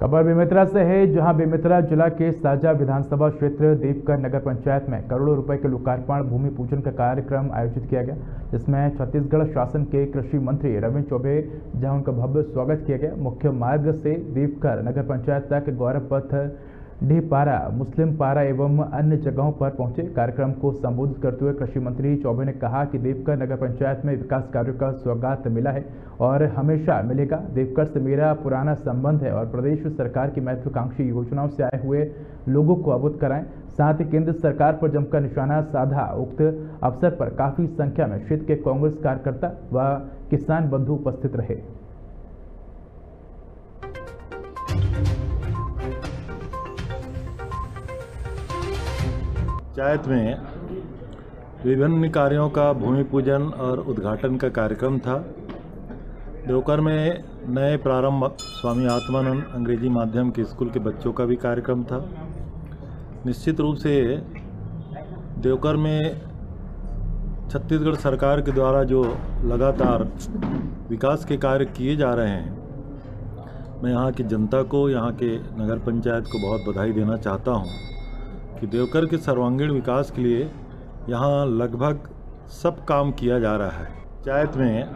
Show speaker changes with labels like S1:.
S1: खबर बेमित्रा से है, जहाँ बेमित्रा जिला के साजा विधानसभा क्षेत्र देवकर नगर पंचायत में करोड़ों रुपए के लोकार्पण, भूमि पूजन का कार्यक्रम आयोजित किया गया, जिसमें छत्तीसगढ़ शासन के कृषि मंत्री रविंद्र चौबे, जहाँ उनका भव्य स्वागत किया गया। मुख्य मार्ग से देवकर नगर पंचायत तक गौरव पथ ढीपारा, मुस्लिम पारा एवं अन्य जगहों पर पहुँचे कार्यक्रम को संबोधित करते हुए कृषि मंत्री चौबे ने कहा कि देवकर नगर पंचायत में विकास कार्यों का स्वागत मिला है और हमेशा मिलेगा। देवकर से मेरा पुराना संबंध है और प्रदेश सरकार की महत्वाकांक्षी योजनाओं से आए हुए लोगों को अवगत कराएँ। साथ ही केंद्र सरकार पर जमकर निशाना साधा उक्त अवसर पर काफ़ी संख्या में क्षेत्र के कांग्रेस कार्यकर्ता व किसान बंधु उपस्थित रहे।
S2: पंचायत में विभिन्न कार्यों का भूमि पूजन और उद्घाटन का कार्यक्रम था। देवकर में नए प्रारंभ स्वामी आत्मानंद अंग्रेज़ी माध्यम के स्कूल के बच्चों का भी कार्यक्रम था। निश्चित रूप से देवकर में छत्तीसगढ़ सरकार के द्वारा जो लगातार विकास के कार्य किए जा रहे हैं, मैं यहाँ की जनता को, यहाँ के नगर पंचायत को बहुत बधाई देना चाहता हूँ। कि देवकर के सर्वांगीण विकास के लिए यहाँ लगभग सब काम किया जा रहा है। पंचायत में